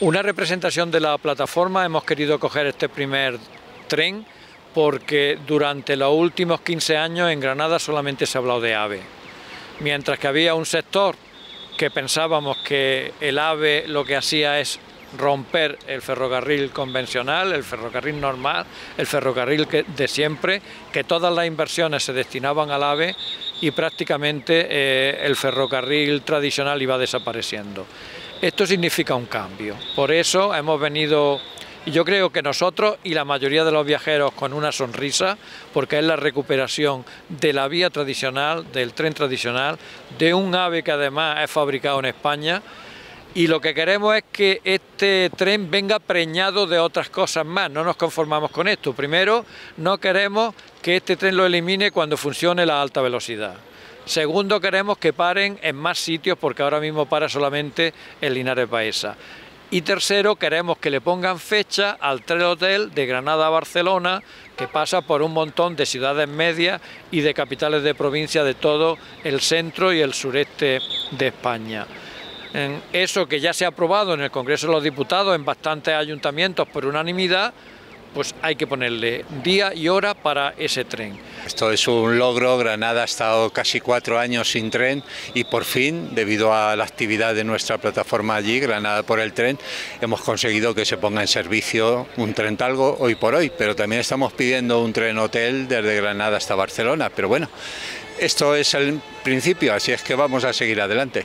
Una representación de la plataforma, hemos querido coger este primer tren porque durante los últimos 15 años en Granada solamente se ha hablado de AVE, mientras que había un sector que pensábamos que el AVE lo que hacía es romper el ferrocarril convencional, el ferrocarril normal, el ferrocarril de siempre, que todas las inversiones se destinaban al AVE y prácticamente eh, el ferrocarril tradicional iba desapareciendo. Esto significa un cambio, por eso hemos venido y yo creo que nosotros y la mayoría de los viajeros con una sonrisa, porque es la recuperación de la vía tradicional, del tren tradicional, de un ave que además es fabricado en España, y lo que queremos es que este tren venga preñado de otras cosas más, no nos conformamos con esto. Primero, no queremos que este tren lo elimine cuando funcione la alta velocidad. Segundo, queremos que paren en más sitios porque ahora mismo para solamente en Linares Baeza. Y tercero, queremos que le pongan fecha al tren hotel de Granada a Barcelona, que pasa por un montón de ciudades medias y de capitales de provincia de todo el centro y el sureste de España. Eso que ya se ha aprobado en el Congreso de los Diputados en bastantes ayuntamientos por unanimidad, pues hay que ponerle día y hora para ese tren. Esto es un logro, Granada ha estado casi cuatro años sin tren y por fin, debido a la actividad de nuestra plataforma allí, Granada por el tren, hemos conseguido que se ponga en servicio un tren talgo hoy por hoy, pero también estamos pidiendo un tren hotel desde Granada hasta Barcelona, pero bueno, esto es el principio, así es que vamos a seguir adelante.